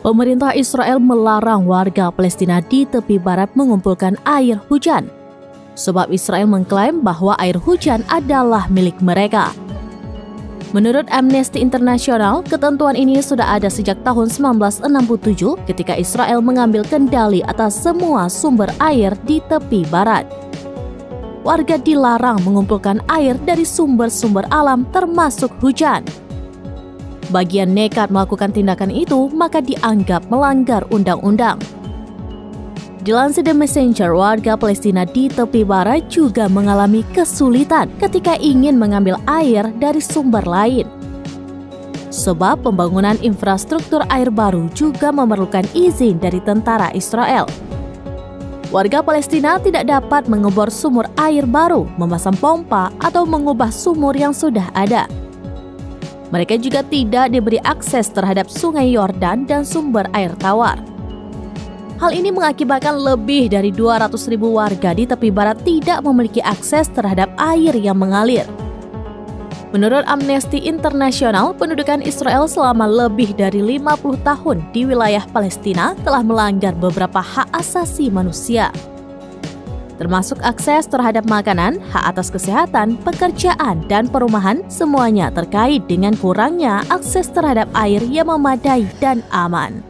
Pemerintah Israel melarang warga Palestina di tepi barat mengumpulkan air hujan. Sebab Israel mengklaim bahwa air hujan adalah milik mereka. Menurut Amnesty International, ketentuan ini sudah ada sejak tahun 1967 ketika Israel mengambil kendali atas semua sumber air di tepi barat. Warga dilarang mengumpulkan air dari sumber-sumber alam termasuk hujan bagian nekat melakukan tindakan itu maka dianggap melanggar undang-undang. Dilansir The Messenger, warga Palestina di tepi barat juga mengalami kesulitan ketika ingin mengambil air dari sumber lain. Sebab pembangunan infrastruktur air baru juga memerlukan izin dari tentara Israel. Warga Palestina tidak dapat mengebor sumur air baru, memasang pompa, atau mengubah sumur yang sudah ada. Mereka juga tidak diberi akses terhadap sungai Yordan dan sumber air tawar. Hal ini mengakibatkan lebih dari 200 ribu warga di tepi barat tidak memiliki akses terhadap air yang mengalir. Menurut Amnesty International, pendudukan Israel selama lebih dari 50 tahun di wilayah Palestina telah melanggar beberapa hak asasi manusia termasuk akses terhadap makanan, hak atas kesehatan, pekerjaan, dan perumahan, semuanya terkait dengan kurangnya akses terhadap air yang memadai dan aman.